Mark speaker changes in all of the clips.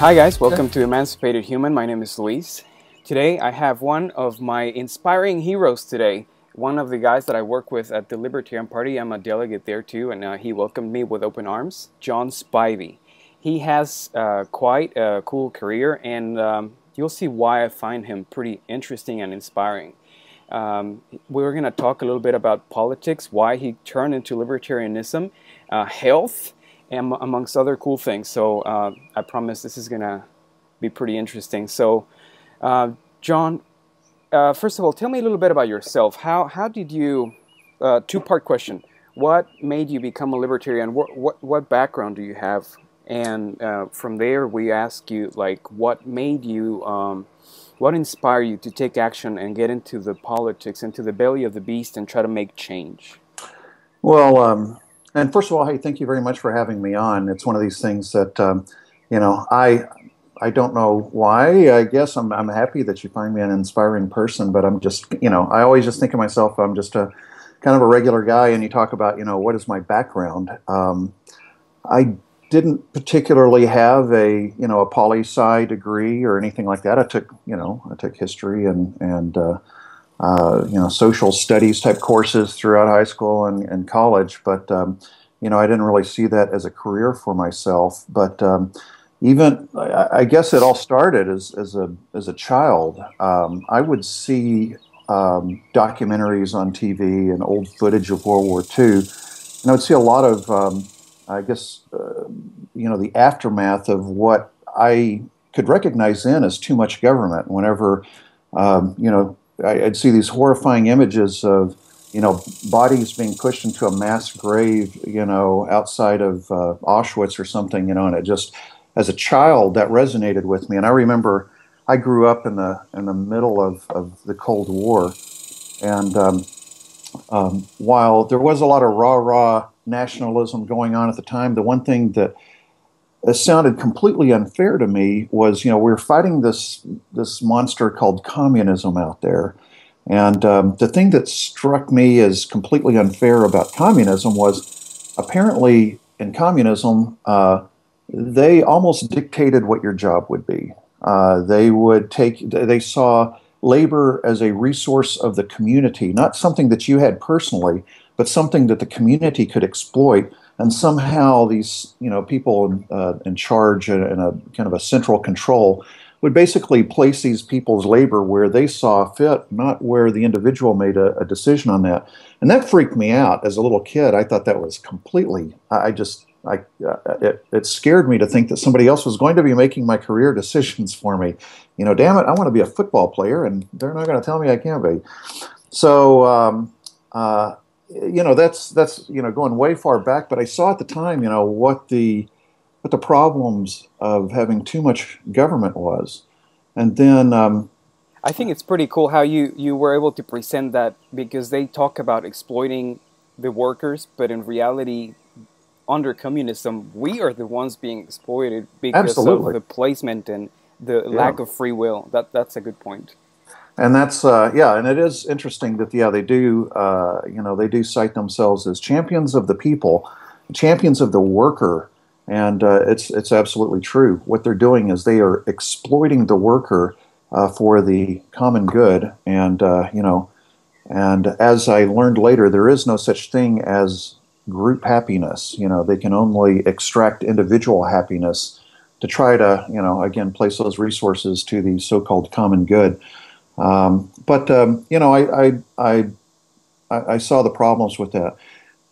Speaker 1: Hi, guys. Welcome to Emancipated Human. My name is Luis. Today, I have one of my inspiring heroes today. One of the guys that I work with at the Libertarian Party. I'm a delegate there too, and uh, he welcomed me with open arms. John Spivey. He has uh, quite a cool career, and um, you'll see why I find him pretty interesting and inspiring. Um, we're going to talk a little bit about politics, why he turned into libertarianism, uh, health, and amongst other cool things. So uh, I promise this is going to be pretty interesting. So, uh, John, uh, first of all, tell me a little bit about yourself. How, how did you, uh, two part question, what made you become a libertarian? What, what, what background do you have? And uh, from there, we ask you, like, what made you, um, what inspired you to take action and get into the politics, into the belly of the beast, and try to make change?
Speaker 2: Well, um, and first of all, hey, thank you very much for having me on. It's one of these things that, um, you know, I I don't know why. I guess I'm I'm happy that you find me an inspiring person, but I'm just, you know, I always just think of myself. I'm just a kind of a regular guy, and you talk about, you know, what is my background? Um, I didn't particularly have a you know a poli sci degree or anything like that. I took you know I took history and and uh, uh, you know social studies type courses throughout high school and, and college, but um, you know I didn't really see that as a career for myself. But um, even I, I, guess it all started as as a as a child. Um, I would see um, documentaries on TV and old footage of World War II, and I would see a lot of um, I guess uh, you know the aftermath of what I could recognize then as too much government. Whenever um, you know I'd see these horrifying images of you know bodies being pushed into a mass grave you know outside of uh, Auschwitz or something you know and it just as a child that resonated with me. And I remember I grew up in the in the middle of, of the Cold War. And um, um, while there was a lot of rah rah nationalism going on at the time the one thing that sounded completely unfair to me was you know we are fighting this this monster called communism out there. And um, the thing that struck me as completely unfair about communism was apparently in communism uh, they almost dictated what your job would be. Uh, they would take they saw labor as a resource of the community not something that you had personally but something that the community could exploit and somehow these you know people in, uh, in charge and a kind of a central control would basically place these people's labor where they saw fit, not where the individual made a, a, decision on that. And that freaked me out as a little kid. I thought that was completely. I just. I, uh, it, it scared me to think that somebody else was going to be making my career decisions for me. You know, damn it, I want to be a football player, and they're not going to tell me I can't be. So, um, uh, you know that's that's you know going way far back but i saw at the time you know what the what the problems of having too much government was and then um,
Speaker 1: i think it's pretty cool how you you were able to present that because they talk about exploiting the workers but in reality under communism we are the ones being exploited because
Speaker 2: Absolutely.
Speaker 1: of the placement and the yeah. lack of free will that that's a good point
Speaker 2: and that's uh, yeah, and it is interesting that yeah they do uh, you know they do cite themselves as champions of the people, champions of the worker, and uh, it's it's absolutely true. What they're doing is they are exploiting the worker uh, for the common good, and uh, you know, and as I learned later, there is no such thing as group happiness. You know, they can only extract individual happiness to try to you know again place those resources to the so-called common good. Um, but um, you know, I, I, I I saw the problems with that.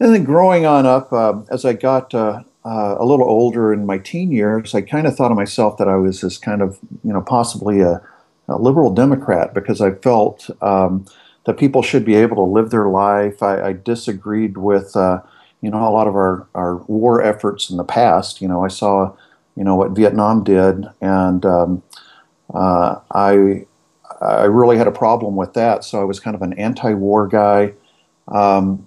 Speaker 2: And then growing on up, uh, as I got uh, uh, a little older in my teen years, I kind of thought of myself that I was this kind of, you know, possibly a, a liberal Democrat because I felt um, that people should be able to live their life. I, I disagreed with, uh, you know, a lot of our, our war efforts in the past. You know, I saw, you know, what Vietnam did, and um, uh, I I really had a problem with that. So I was kind of an anti-war guy, um,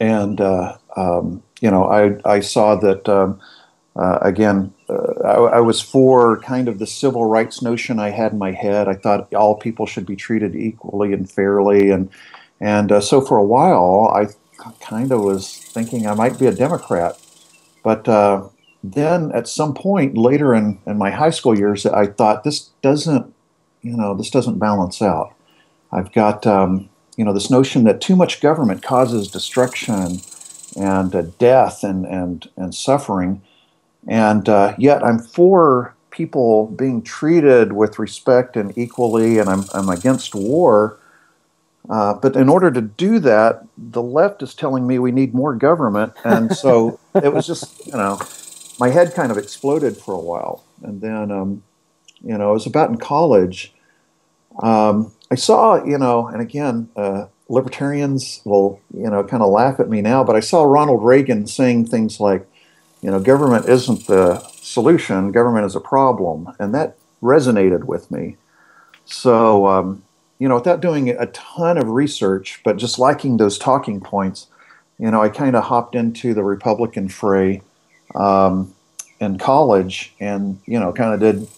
Speaker 2: and uh, um, you know, I I saw that um, uh, again. Uh, I, I, was for kind of the civil rights notion I had in my head. I thought all people should be treated equally and fairly, and and uh, so for a while I kind of was thinking I might be a Democrat, but uh, then at some point later in, in my high school years, I thought this doesn't, you know, this doesn't balance out. I've got, um, you know, this notion that too much government causes destruction and uh, death and, and, and suffering. And uh, yet I'm for people being treated with respect and equally, and I'm, I'm against war. Uh, but in order to do that, the left is telling me we need more government. And so it was just, you know, my head kind of exploded for a while. And then, um, you know, it was about in college. Um, I saw, you know, and again, uh, libertarians will, you know, kind of laugh at me now, but I saw Ronald Reagan saying things like, you know, government isn't the solution, government is a problem. And that resonated with me. So, um, you know, without doing a ton of research, but just liking those talking points, you know, I kind of hopped into the Republican fray um, in college and, you know, kind of did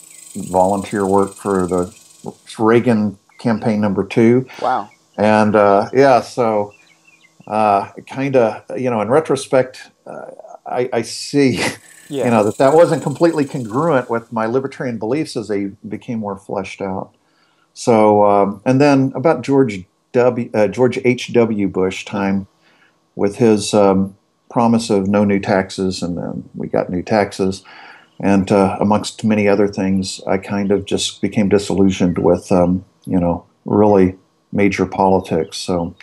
Speaker 2: volunteer work for the Reagan campaign number two.
Speaker 1: Wow.
Speaker 2: And uh, yeah, so uh, kind of, you know, in retrospect, uh, I, I, see, yeah. you know, that that wasn't completely congruent with my libertarian beliefs as they became more fleshed out. So, um, and then about George W. Uh, George H. W. Bush time with his um, promise of no new taxes, and then we got new taxes. And uh, amongst many other things, I kind of just became disillusioned with, um, you know, really major politics. So,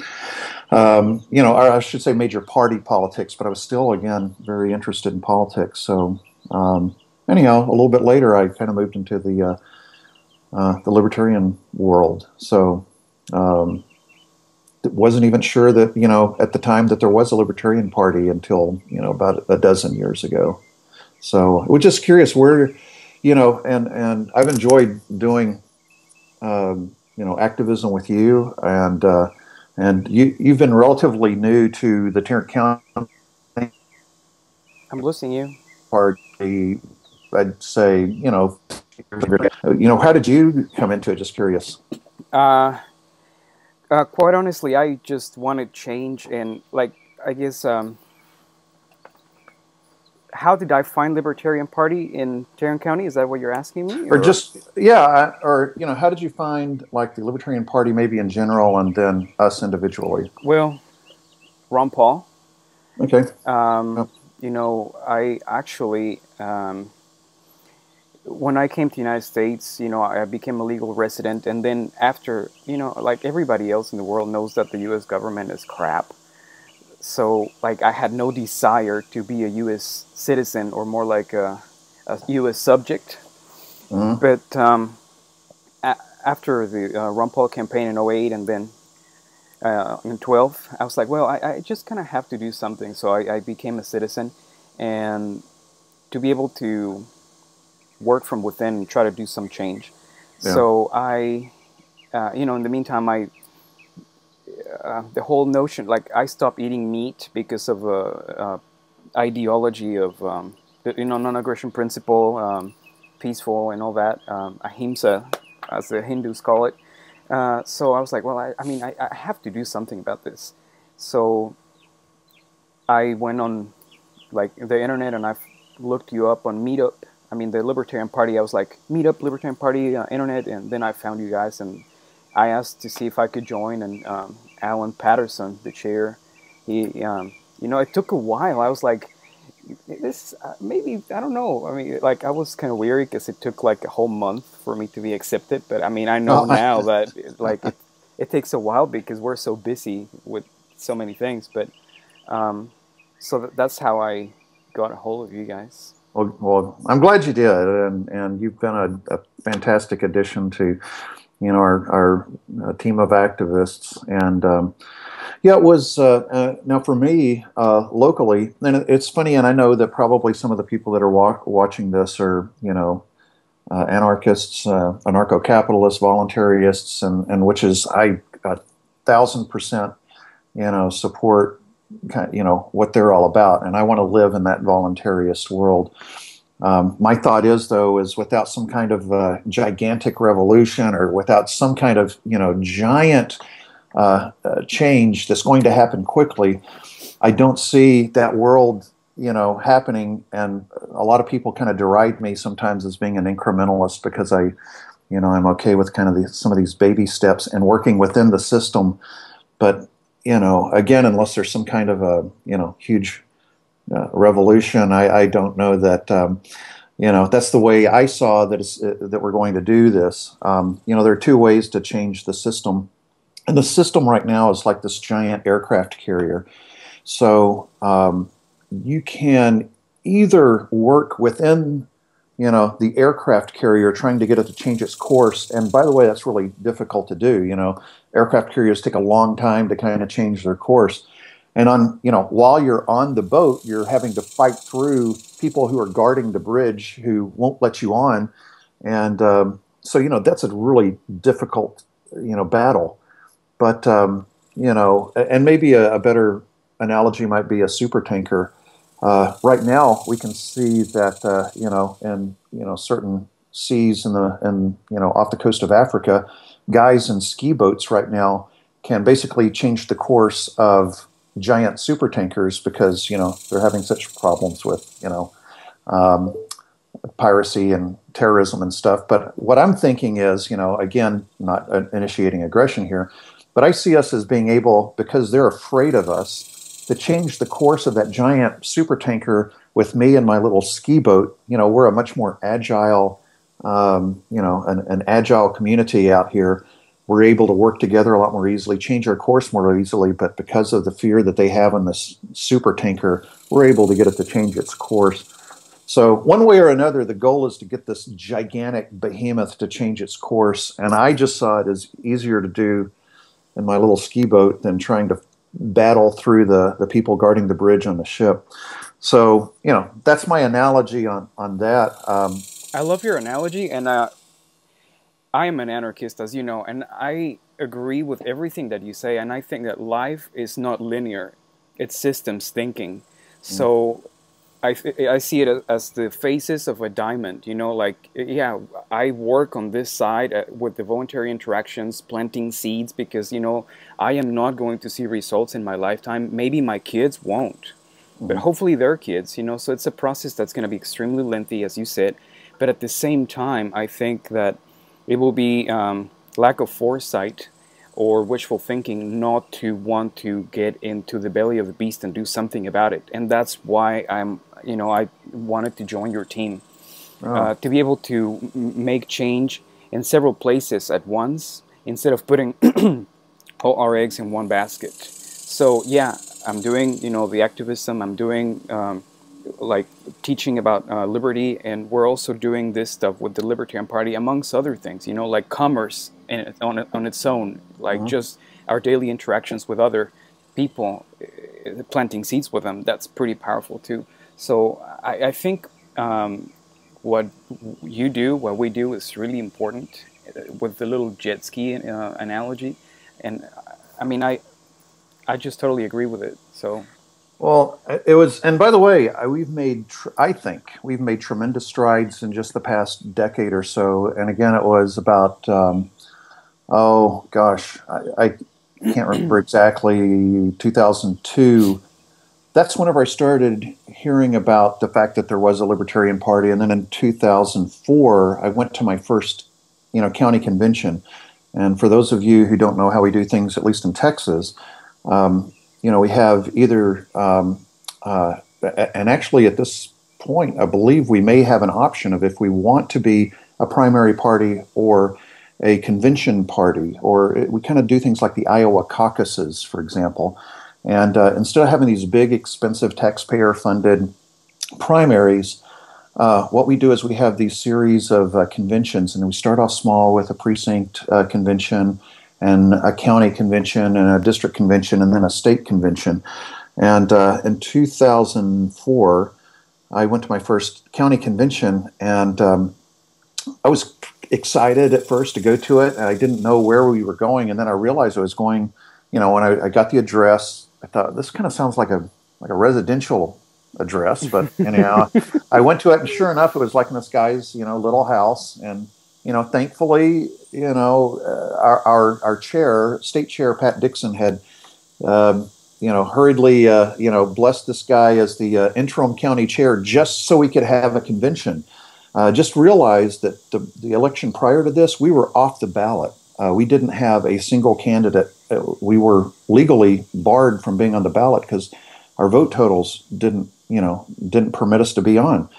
Speaker 2: um, you know, I should say major party politics, but I was still, again, very interested in politics. So, um, anyhow, a little bit later, I kind of moved into the uh, uh, the libertarian world. So, um, wasn't even sure that you know at the time that there was a libertarian party until you know about a dozen years ago. So we're just curious where, you know, and and I've enjoyed doing, um, you know, activism with you, and uh, and you you've been relatively new to the Tarrant County.
Speaker 1: I'm listening you.
Speaker 2: Party, I'd say, you know, you know, how did you come into it? Just curious.
Speaker 1: Uh, uh, quite honestly, I just wanted change, and like I guess um, how did I find Libertarian Party in Tarrant County? Is that what you're asking me?
Speaker 2: Or, or just yeah, or you know, how did you find like the Libertarian Party maybe in general, and then us individually?
Speaker 1: Well, Ron Paul.
Speaker 2: Okay.
Speaker 1: Um, yep. You know, I actually um, when I came to the United States, you know, I became a legal resident, and then after, you know, like everybody else in the world knows that the U.S. government is crap so like I had no desire to be a U.S. citizen or more like a, a U.S. subject. Mm-hmm. But um, a- after the uh, Ron Paul campaign in 08 and then uh, in 12, I was like, well, I, I just kind of have to do something. So I, I, became a citizen, and to be able to work from within and try to do some change. Yeah. So I, uh, you know, in the meantime, I uh, the whole notion like I stopped eating meat because of a, uh, ideology of um, you know non-aggression principle, um, peaceful and all that, um, ahimsa, as the Hindus call it. Uh, so I was like, well, I, I mean, I, I, have to do something about this. So I went on like the internet and I looked you up on Meetup. I mean, the Libertarian Party. I was like, Meetup, Libertarian Party, uh, internet, and then I found you guys and I asked to see if I could join, and um, Alan Patterson, the chair, he, um, you know, it took a while. I was like, this uh, maybe I don't know. I mean, like I was kind of weary because it took like a whole month for me to be accepted. But I mean, I know oh. now that like it, it, takes a while because we're so busy with so many things. But um, so that's how I got a hold of you guys.
Speaker 2: Well, well, I'm glad you did, and and you've been a, a fantastic addition to you know, our, our uh, team of activists. And um, yeah, it was uh, uh, now for me uh, locally, and it's funny, and I know that probably some of the people that are wa- watching this are, you know, uh, anarchists, uh, anarcho capitalists, voluntarists, and, and which is, I a thousand percent, you know, support, you know, what they're all about. And I want to live in that voluntarist world. Um, my thought is, though, is without some kind of uh, gigantic revolution or without some kind of you know giant uh, uh, change that's going to happen quickly, I don't see that world you know, happening, and a lot of people kind of deride me sometimes as being an incrementalist because I, you know, I'm okay with kind of the, some of these baby steps and working within the system, but you know, again, unless there's some kind of a you know huge uh, revolution, I, I don't know that. Um, you know that's the way I saw that uh, that we're going to do this. Um, you know, there are two ways to change the system, and the system right now is like this giant aircraft carrier. So um, you can either work within you know the aircraft carrier trying to get it to change its course and by the way that's really difficult to do you know aircraft carriers take a long time to kind of change their course and on you know while you're on the boat you're having to fight through people who are guarding the bridge who won't let you on. And um, so you know that's a really difficult you know battle. But um, you know and maybe a, a better analogy might be a super tanker. Uh, right now, we can see that uh, you know in you know certain seas in the and you know off the coast of Africa, guys in ski boats right now can basically change the course of giant super tankers because you know they're having such problems with you know um, piracy and terrorism and stuff. But what I'm thinking is, you know, again, not uh, initiating aggression here, but I see us as being able because they're afraid of us to change the course of that giant super tanker with me and my little ski boat. You know, we're a much more agile, um, you know, an, an, agile community out here. We're able to work together a lot more easily, change our course more easily. But because of the fear that they have in this super tanker, we're able to get it to change its course. So, one way or another, the goal is to get this gigantic behemoth to change its course. And I just saw it as easier to do in my little ski boat than trying to battle through the, the people guarding the bridge on the ship. So, you know, that's my analogy on, on that. Um,
Speaker 1: I love your analogy, and uh, I am an anarchist, as you know, and I agree with everything that you say, and I think that life is not linear, it's systems thinking. So, I, I see it as the faces of a diamond. You know, like, yeah, I work on this side uh, with the voluntary interactions, planting seeds, because, you know, I am not going to see results in my lifetime. Maybe my kids won't, but mm-hmm. hopefully their kids, you know. So it's a process that's going to be extremely lengthy, as you said. But at the same time, I think that it will be um, lack of foresight or wishful thinking not to want to get into the belly of the beast and do something about it. And that's why I'm you know, I wanted to join your team oh. uh, to be able to make change in several places at once instead of putting all our eggs in one basket. So yeah, I'm doing you know the activism. I'm doing um, like teaching about uh, liberty, and we're also doing this stuff with the Libertarian Party, amongst other things. You know, like commerce in, on on its own, like uh-huh. just our daily interactions with other people, uh, planting seeds with them. That's pretty powerful too. So I, I think um, what you do, what we do, is really important uh, with the little jet ski uh, analogy, and I mean I I just totally agree with it. So.
Speaker 2: Well, it was, and by the way, we've made, I think, we've made tremendous strides in just the past decade or so. And again, it was about, um, oh gosh, I, I can't remember exactly, 2002 that's whenever I started hearing about the fact that there was a Libertarian Party. And then in 2004, I went to my first, you know, county convention. And for those of you who don't know how we do things, at least in Texas, um, you know, we have either, um, uh, and actually at this point, I believe we may have an option of if we want to be a primary party or a convention party, or we kind of do things like the Iowa caucuses, for example. And uh, instead of having these big, expensive, taxpayer funded primaries, uh, what we do is we have these series of uh, conventions, and we start off small with a precinct uh, convention, and a county convention, and a district convention, and then a state convention. And uh, in 2004, I went to my first county convention, and um, I was excited at first to go to it. And I didn't know where we were going, and then I realized I was going. You know, when I, I got the address, I thought this kind of sounds like a like a residential address, but anyhow, I went to it, and sure enough, it was like in this guy's you know little house, and you know, thankfully, you know, uh, our, our our chair, state chair Pat Dixon had. Um, you know, hurriedly, uh, you know, blessed this guy as the uh, interim county chair just so we could have a convention. Uh, just realized that the, the election prior to this, we were off the ballot. Uh, we didn't have a single candidate. Uh, we were legally barred from being on the ballot because our vote totals didn't, you know, didn't permit us to be on.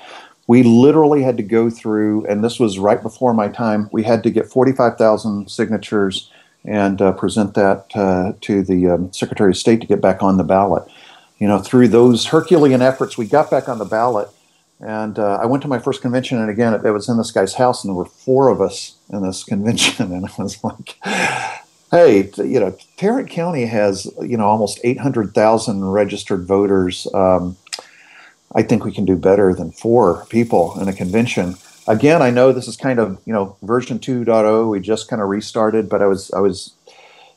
Speaker 2: We literally had to go through, and this was right before my time. We had to get 45,000 signatures and uh, present that uh, to the um, Secretary of State to get back on the ballot. You know, through those Herculean efforts, we got back on the ballot. And uh, I went to my first convention, and again, it, it, was in this guy's house, and there were four of us in this convention. And I was like, hey, you know, Tarrant County has, you know, almost 800,000 registered voters. Um, I think we can do better than four people in a convention again, I know this is kind of you know version 2.0. We just kind of restarted, but I was I was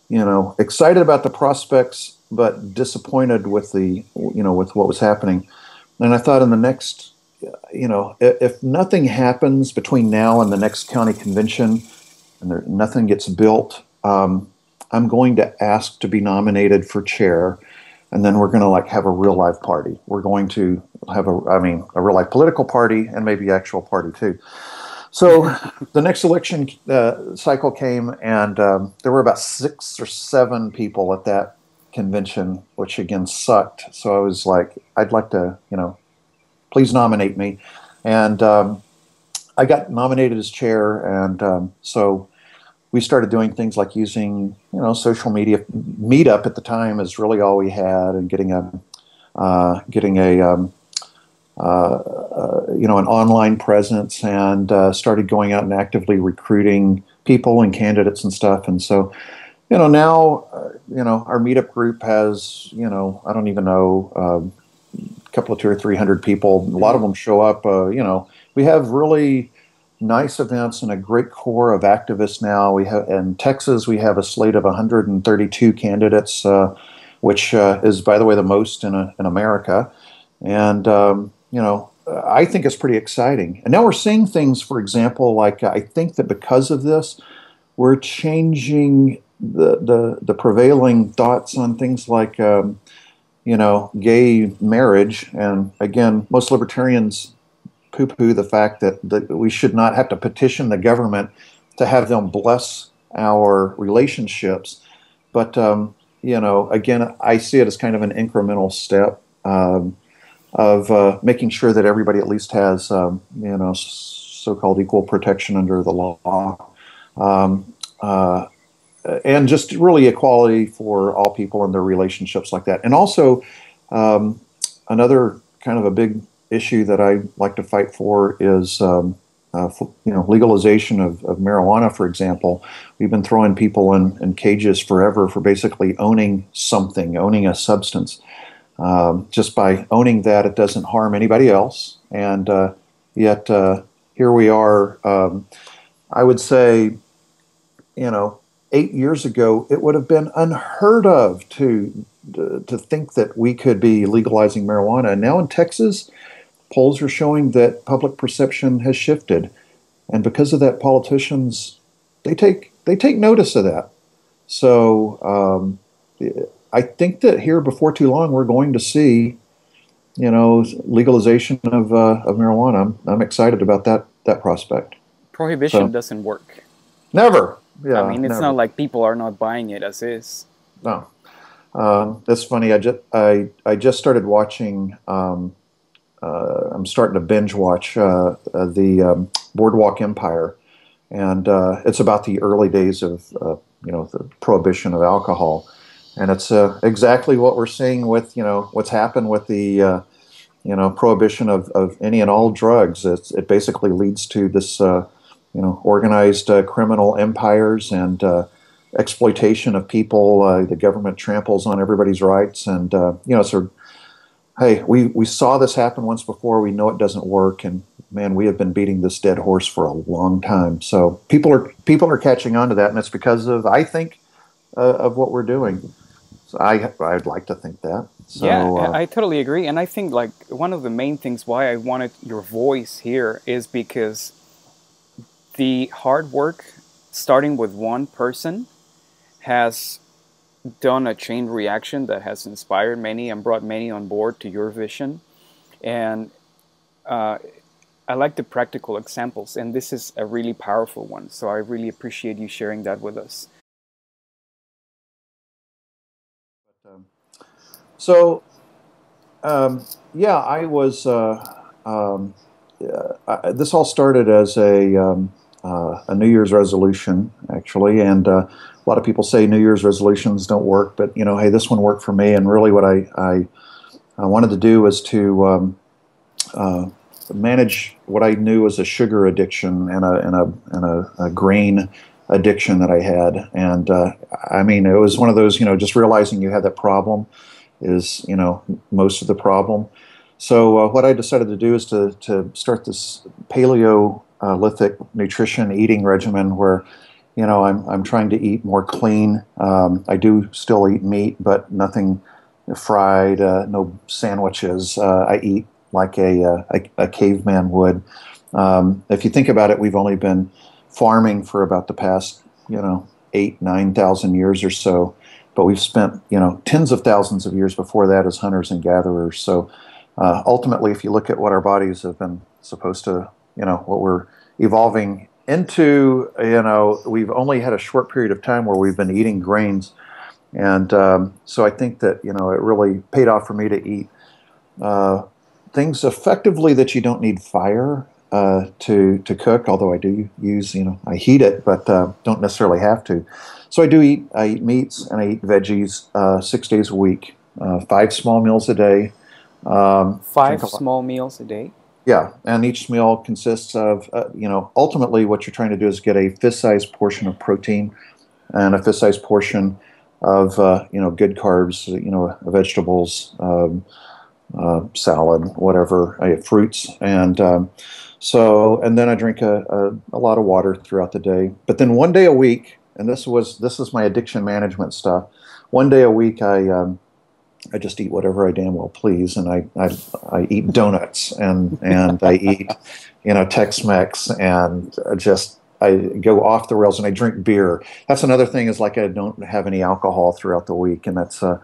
Speaker 2: you know excited about the prospects, but disappointed with the you know with what was happening. And I thought in the next you know if, nothing happens between now and the next county convention, and there, nothing gets built, um, I'm going to ask to be nominated for chair and then we're going to like have a real life party. We're going to have a, I mean, a real life political party and maybe actual party too. So the next election uh, cycle came, and um, there were about six or seven people at that convention, which again sucked. So I was like, I'd like to, you know, please nominate me, and um, I got nominated as chair, and um, so we started doing things like using you know social media. Meetup at the time is really all we had, and getting a uh, getting a um, uh, uh, you know an online presence, and uh, started going out and actively recruiting people and candidates and stuff. And so, you know, now uh, you know our meetup group has you know I don't even know um, a couple of two or three hundred people. A lot of them show up. Uh, you know, we have really nice events and a great core of activists now. We have in Texas we have a slate of 132 candidates, uh, which uh, is by the way the most in a, in America, and um, you know I think it's pretty exciting. And now we're seeing things, for example, like I think that because of this, we're changing the the, the prevailing thoughts on things like. Um, you know, gay marriage, and again, most libertarians poo poo the fact that, that we should not have to petition the government to have them bless our relationships. But, um, you know, again, I see it as kind of an incremental step um, of uh, making sure that everybody at least has, um, you know, so called equal protection under the law. Um, uh, and just really equality for all people in their relationships like that. And also, um, another kind of a big issue that I like to fight for is, um, uh, you know, legalization of, of, marijuana, for example. We've been throwing people in, in, cages forever for basically owning something, owning a substance. Um, just by owning that, it doesn't harm anybody else. And uh, yet, uh, here we are. Um, I would say, you know, eight years ago, it would have been unheard of to to think that we could be legalizing marijuana. And now in Texas, polls are showing that public perception has shifted, and because of that, politicians they take they take notice of that. So um, I think that here before too long we're going to see, you know, legalization of uh, of marijuana. I'm, I'm excited about that that prospect.
Speaker 1: Prohibition so, doesn't work.
Speaker 2: Never. Yeah.
Speaker 1: I mean, it's
Speaker 2: never.
Speaker 1: not like people are not buying it as is.
Speaker 2: No. Um, that's funny. I just I I just started watching um, I'm starting to binge watch uh, uh, the um, Boardwalk Empire, and it's about the early days of you know the prohibition of alcohol, and it's exactly what we're seeing with you know what's happened with the you know prohibition of, of any and all drugs. It's, it basically leads to this you know organized criminal empires and exploitation of people. Uh, the government tramples on everybody's rights, and uh, you know, so hey, we, we saw this happen once before. We know it doesn't work, and man, we have been beating this dead horse for a long time. So people are people are catching on to that, and it's because of I think uh, of what we're doing. So I I'd like to think that. So,
Speaker 1: yeah, uh, I totally agree, and I think like one of the main things why I wanted your voice here is because the hard work starting with one person has done a chain reaction that has inspired many and brought many on board to your vision. And uh, I like the practical examples, and this is a really powerful one. So I really appreciate you sharing that with us.
Speaker 2: Um, so, um, yeah, I was. Uh, um, I, this all started as a um, uh, a New Year's resolution, actually, and uh, a lot of people say New Year's resolutions don't work, but you know, hey, this one worked for me. And really, what I I, I wanted to do was to um, uh, manage what I knew was a sugar addiction and a and a and a, a grain addiction that I had. And uh, I mean, it was one of those, you know, just realizing you had that problem is, you know, most of the problem. So uh, what I decided to do is to to start this Paleolithic nutrition eating regimen where you know, I'm, I'm trying to eat more clean. Um, I do still eat meat, but nothing fried, uh, no sandwiches. Uh, I eat like a, uh, a, a, caveman would. Um, if you think about it, we've only been farming for about the past, you know, eight, 9,000 years or so. But we've spent, you know, tens of thousands of years before that as hunters and gatherers. So uh, ultimately, if you look at what our bodies have been supposed to, you know, what we're evolving into you know we've only had a short period of time where we've been eating grains. And um, so i think that you know it really paid off for me to eat uh, things effectively that you don't need fire uh, to to cook although i do use you know i heat it but uh, don't necessarily have to. So i do eat i eat meats and i eat veggies uh, six days a week uh, five small meals a day.
Speaker 1: Um, five small meals a day
Speaker 2: yeah, and each meal consists of, uh, you know, ultimately what you're trying to do is get a fist-sized portion of protein and a fist-sized portion of, uh, you know, good carbs, you know, vegetables, um, uh, salad, whatever, fruits, and um, so, and then I drink a, a, a, lot of water throughout the day. But then one day a week, and this was this is my addiction management stuff. One day a week, I um, I just eat whatever I damn well please, and I I, I eat donuts and and I eat you know Tex-Mex and just I go off the rails and I drink beer. That's another thing is like I don't have any alcohol throughout the week, and that's uh,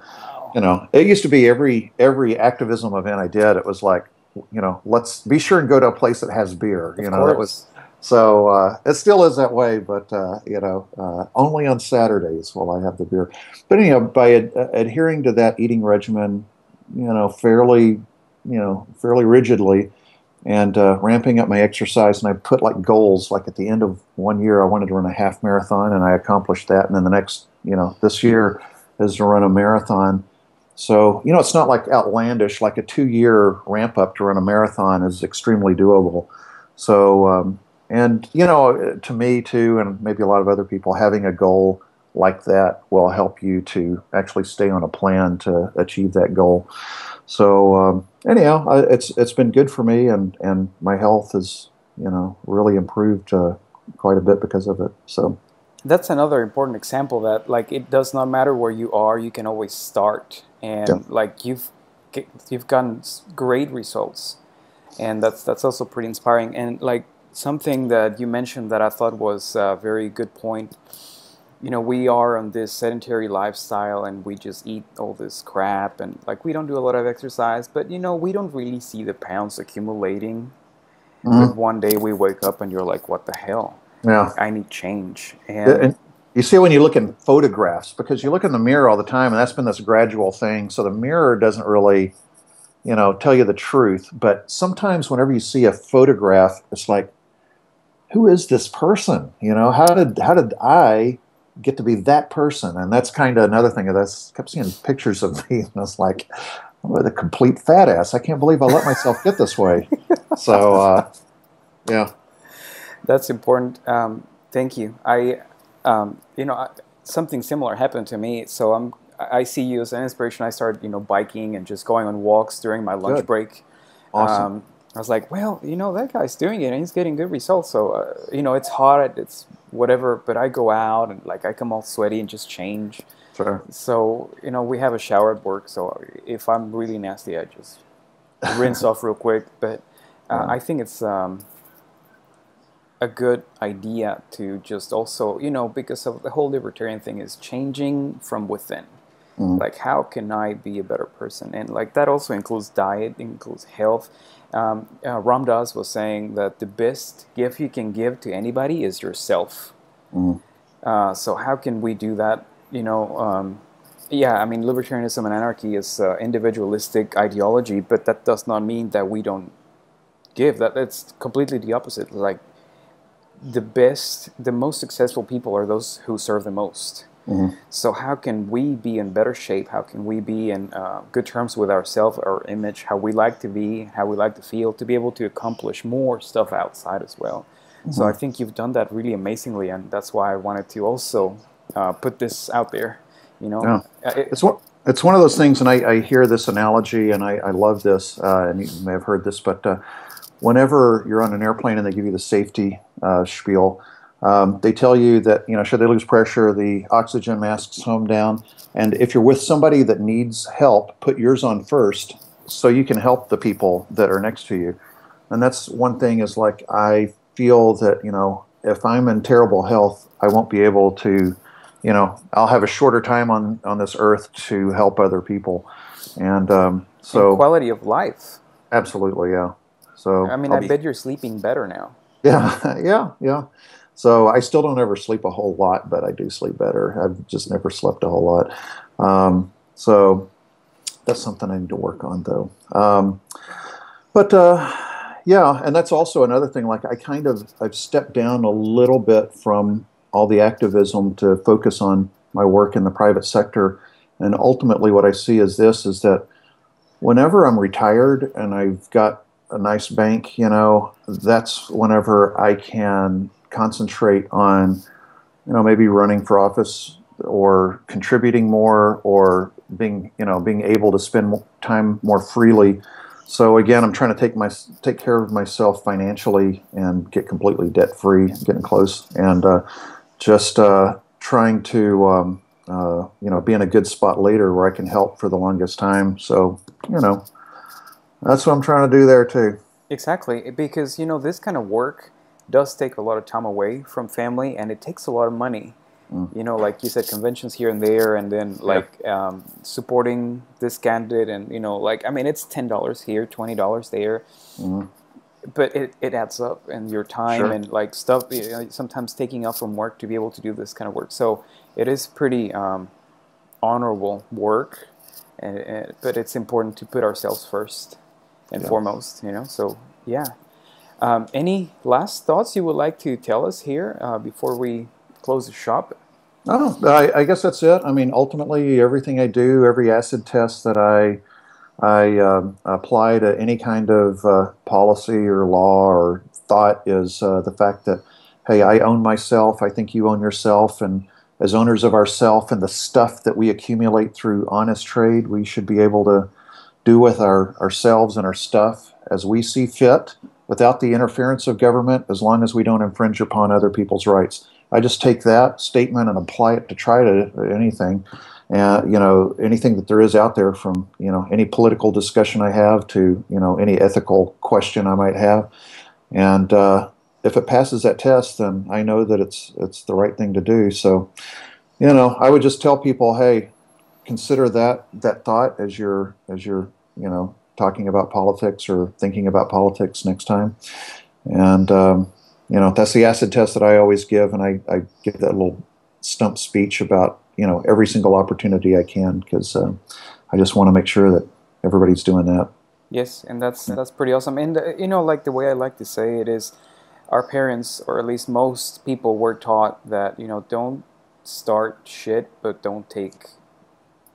Speaker 2: you know it used to be every every activism event I did, it was like you know let's be sure and go to a place that has beer. You know that was so uh, it still is that way, but uh, you know, uh, only on Saturdays will I have the beer. But you know, by ad- adhering to that eating regimen, you know, fairly, you know, fairly rigidly, and uh, ramping up my exercise, and I put like goals. Like at the end of one year, I wanted to run a half marathon, and I accomplished that. And then the next, you know, this year is to run a marathon. So you know, it's not like outlandish. Like a two-year ramp up to run a marathon is extremely doable. So um, and, you know, to me too, and maybe a lot of other people, having a goal like that will help you to actually stay on a plan to achieve that goal. So, um, anyhow, I, it's it's been good for me, and, and my health has, you know, really improved uh, quite a bit because of it. So,
Speaker 1: that's another important example that like it does not matter where you are you can always start and yeah. like you've you've gotten great results and that's that's also pretty inspiring and like something that you mentioned that I thought was a very good point. You know, we are on this sedentary lifestyle and we just eat all this crap and like we don't do a lot of exercise, but you know, we don't really see the pounds accumulating. Mm-hmm. one day we wake up and you're like, what the hell?
Speaker 2: Yeah.
Speaker 1: I need change. And,
Speaker 2: and you see when you look in photographs, because you look in the mirror all the time and that's been this gradual thing. So the mirror doesn't really, you know, tell you the truth. But sometimes whenever you see a photograph, it's like, who is this person? You know, how did how did I get to be that person? And that's kind of another thing. I kept seeing pictures of me, and I was like, I'm a complete fat ass. I can't believe I let myself get this way. so, uh, yeah,
Speaker 1: that's important. Um, thank you. I, um, you know, something similar happened to me. So I'm I see you as an inspiration. I started, you know, biking and just going on walks during my lunch Good. break.
Speaker 2: Awesome. Um,
Speaker 1: I was like, well, you know, that guy's doing it and he's getting good results. So, uh, you know, it's hard, it's whatever, but I go out and like I come all sweaty and just change.
Speaker 2: Sure.
Speaker 1: So, you know, we have a shower at work. So if I'm really nasty, I just rinse off real quick. But uh, yeah. I think it's, um, a good idea to just also, you know, because of the whole libertarian thing is changing from within. Mm. Like, how can I be a better person? And like that also includes diet, includes health. Um, uh, Ram Dass was saying that the best gift you can give to anybody is yourself. Mm. Uh, so how can we do that? You know, um, yeah, I mean, libertarianism and anarchy is uh, individualistic ideology, but that does not mean that we don't give. That it's completely the opposite. Like the best, the most successful people are those who serve the most. Mm-hmm. So how can we be in better shape? How can we be in uh, good terms with ourselves, our image, how we like to be, how we like to feel, to be able to accomplish more stuff outside as well. Mm-hmm. So I think you've done that really amazingly, and that's why I wanted to also uh, put this out there. You know,
Speaker 2: yeah. Uh, it, it's one it's one of those things, and I, I hear this analogy, and I, I love this, uh, and you may have heard this, but uh, whenever you're on an airplane and they give you the safety uh, spiel, um, they tell you that you know should they lose pressure, the oxygen masks home down, and if you're with somebody that needs help, put yours on first, so you can help the people that are next to you. And that's one thing is like I feel that you know if I'm in terrible health, I won't be able to, you know, I'll have a shorter time on on this earth to help other people, and um, so
Speaker 1: and quality of life.
Speaker 2: Absolutely, yeah. So
Speaker 1: I mean, I'll i be, bet you're sleeping better now.
Speaker 2: Yeah, yeah, yeah. So I still don't ever sleep a whole lot, but I do sleep better. I've just never slept a whole lot. Um, so that's something I need to work on, though. Um, but uh, yeah, and that's also another thing. Like I kind of I've stepped down a little bit from all the activism to focus on my work in the private sector. And ultimately, what I see is this: is that whenever I'm retired and I've got a nice bank, you know, that's whenever I can concentrate on, you know, maybe running for office or contributing more or being, you know, being able to spend time more freely. So again, I'm trying to take my take care of myself financially and get completely debt free, getting close, and uh, just uh, trying to um, uh, you know be in a good spot later where I can help for the longest time. So you know, that's what I'm trying to do there too.
Speaker 1: Exactly, because you know this kind of work does take a lot of time away from family and it takes a lot of money. Mm. You know, like you said, conventions here and there, and then like yeah. um, supporting this candidate, and you know, like I mean, it's ten dollars here, twenty dollars there, mm. but it, it adds up, and your time sure. and like stuff. You know, sometimes taking off from work to be able to do this kind of work, so it is pretty um, honorable work, and, and, but it's important to put ourselves first and yeah. foremost. You know, so yeah, um, any last thoughts you would like to tell us here uh, before we close the shop?
Speaker 2: Oh, I, I, guess that's it. I mean, ultimately, everything I do, every acid test that I I uh, apply to any kind of uh, policy or law or thought is uh, the fact that hey, I own myself. I think you own yourself, and as owners of ourself and the stuff that we accumulate through honest trade, we should be able to do with our ourselves and our stuff as we see fit without the interference of government as long as we don't infringe upon other people's rights. I just take that statement and apply it to try to anything, and uh, you know anything that there is out there from you know any political discussion I have to you know any ethical question I might have, and uh, if it passes that test, then I know that it's it's the right thing to do. So, you know, I would just tell people, hey, consider that that thought as your as your you know talking about politics or thinking about politics next time. And, um, you know, that's the acid test that I always give. And I, I give that little stump speech about, you know, every single opportunity I can because uh, I just want to make sure that everybody's doing that.
Speaker 1: Yes, and that's that's pretty awesome. And uh, you know, like the way I like to say it is, our parents, or at least most people, were taught that you know don't start shit, but don't take.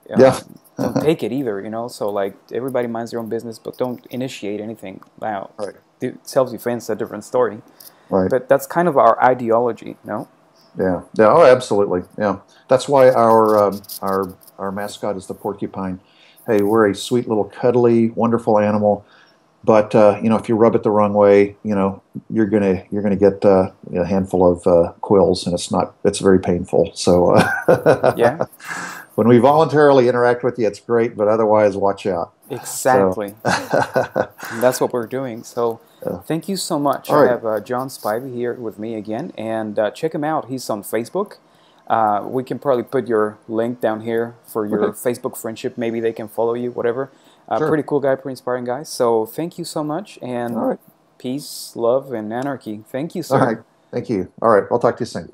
Speaker 2: Uh, yeah
Speaker 1: don't take it either, you know. So like everybody minds their own business, but don't initiate anything. Now, right. self defense is a different story. Right. But that's kind of our ideology, no?
Speaker 2: Yeah. Yeah. Oh, absolutely. Yeah. That's why our um, our our mascot is the porcupine. Hey, we're a sweet little cuddly, wonderful animal. But uh, you know, if you rub it the wrong way, you know you're gonna you're gonna get uh, a handful of uh, quills, and it's not it's very painful. So
Speaker 1: uh, yeah,
Speaker 2: when we voluntarily interact with you, it's great, but otherwise, watch out.
Speaker 1: Exactly. So. that's what we're doing. So, Thank you so much. I have uh, John Spivey here with me again, and uh, check him out. He's on Facebook. Uh, we can probably put your link down here for your okay. Facebook friendship. Maybe they can follow you, whatever. Uh, sure. Pretty cool guy, pretty inspiring guy. So thank you so much, and peace, love, and anarchy. Thank you, sir.
Speaker 2: All right. Thank you. All right. I'll talk to you soon.